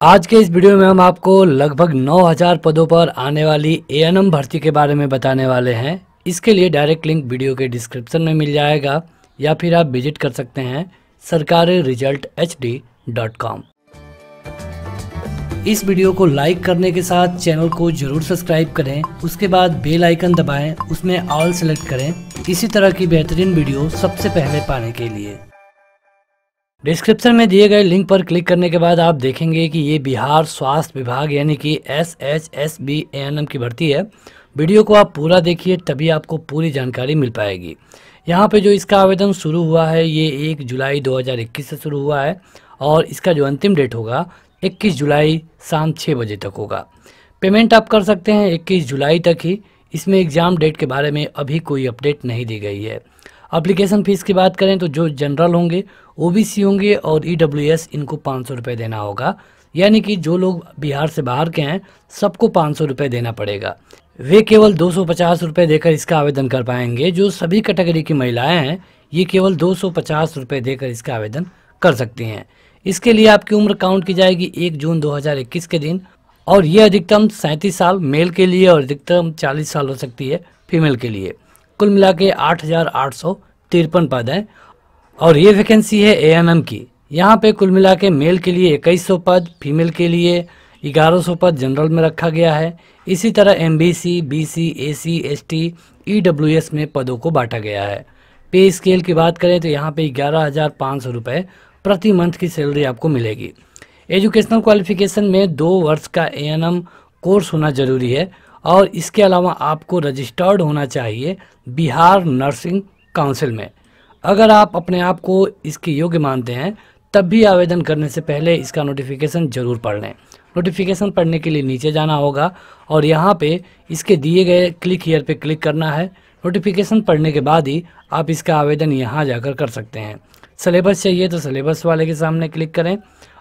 आज के इस वीडियो में हम आपको लगभग 9000 पदों पर आने वाली एएनएम भर्ती के बारे में बताने वाले हैं। इसके लिए डायरेक्ट लिंक वीडियो के डिस्क्रिप्शन में मिल जाएगा, या फिर आप विज़िट कर सकते हैं Sarkari result H dot com इस वीडियो को लाइक करने के साथ चैनल को ज़रूर सब्सक्राइब करें, उसके बाद बेल आइकन दबाएँ, उसमें ऑल सेलेक्ट करें। इसी तरह की बेहतरीन वीडियो सबसे पहले पाने के लिए। डिस्क्रिप्शन में दिए गए लिंक पर क्लिक करने के बाद आप देखेंगे कि ये बिहार स्वास्थ्य विभाग यानी कि S H S B N M की भर्ती है। वीडियो को आप पूरा देखिए, तभी आपको पूरी जानकारी मिल पाएगी। यहाँ पे जो इसका आवेदन शुरू हुआ है, ये एक जुलाई 2021 से शुरू हुआ है और इसका जो अंतिम डेट होगा 21 जुलाई शाम छः बजे तक होगा। पेमेंट आप कर सकते हैं 21 जुलाई तक ही। इसमें एग्ज़ाम डेट के बारे में अभी कोई अपडेट नहीं दी गई है। अप्लीकेशन फ़ीस की बात करें तो जो जनरल होंगे ओबीसी होंगे और ईडब्ल्यूएस इनको पाँच सौ रुपये देना होगा। यानी कि जो लोग बिहार से बाहर के हैं, सबको पाँच सौ रुपये देना पड़ेगा। वे केवल दो सौ पचास रुपये देकर इसका आवेदन कर पाएँगे। जो सभी कैटेगरी की महिलाएँ हैं, ये केवल दो सौ पचास देकर इसका आवेदन कर सकती हैं। इसके लिए आपकी उम्र काउंट की जाएगी एक जून 2021 के दिन और ये अधिकतम सैंतीस साल मेल के लिए और अधिकतम चालीस साल हो सकती है फीमेल के लिए। कुल मिला के आठ हज़ार आठ सौ तिरपन पद हैं। और ये वैकेंसी है एएनएम की। यहाँ पे कुल मिला के मेल के लिए इक्कीस सौ पद फीमेल के लिए ग्यारह सौ पद जनरल में रखा गया है। इसी तरह M B C B C A C S T E W S में पदों को बांटा गया है। पे स्केल की बात करें तो यहाँ पे ग्यारह हज़ार पाँच सौ रुपये प्रति मंथ की सैलरी आपको मिलेगी। एजुकेशनल क्वालिफिकेशन में दो वर्ष का एएनएम कोर्स होना ज़रूरी है। और इसके अलावा आपको रजिस्टर्ड होना चाहिए बिहार नर्सिंग काउंसिल में। अगर आप अपने आप को इसके योग्य मानते हैं, तब भी आवेदन करने से पहले इसका नोटिफिकेशन ज़रूर पढ़ लें। नोटिफिकेशन पढ़ने के लिए नीचे जाना होगा और यहाँ पे इसके दिए गए क्लिक हियर पे क्लिक करना है। नोटिफिकेशन पढ़ने के बाद ही आप इसका आवेदन यहाँ जाकर कर सकते हैं। सिलेबस चाहिए तो सिलेबस वाले के सामने क्लिक करें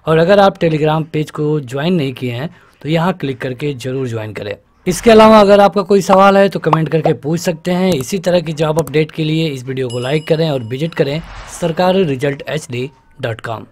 और अगर आप टेलीग्राम पेज को ज्वाइन नहीं किए हैं तो यहाँ क्लिक करके ज़रूर ज्वाइन करें। इसके अलावा अगर आपका कोई सवाल है तो कमेंट करके पूछ सकते हैं। इसी तरह की जॉब अपडेट के लिए इस वीडियो को लाइक करें और विज़िट करें Sarkar result H D dot com.